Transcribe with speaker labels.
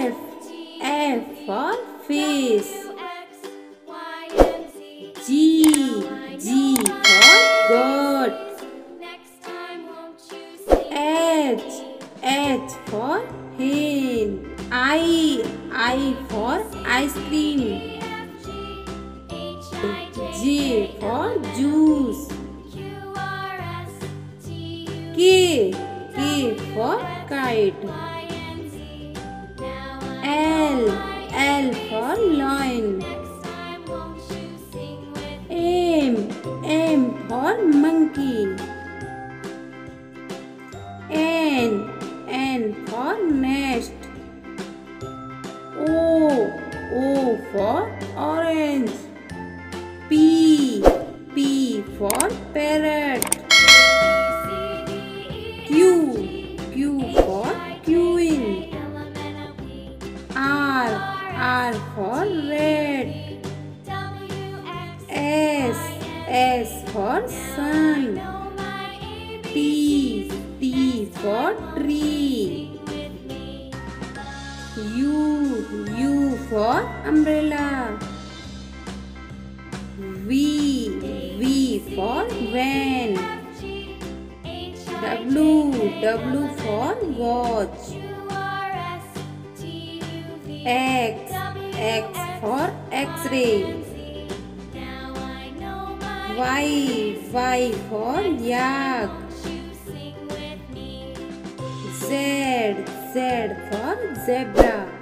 Speaker 1: F. F for fish. G. G for goat. H. H for hen. I. I for ice cream. J for juice. K. K for kite. M for monkey. N. N for nest. O. O for orange. P. P for parrot. Q. Q for queen. R. R for red. S. For sun. T. T for tree. U. U for umbrella. V. V for van. W. W for watch. X. X for X-ray. Y. Y for yak. Z. Z for zebra.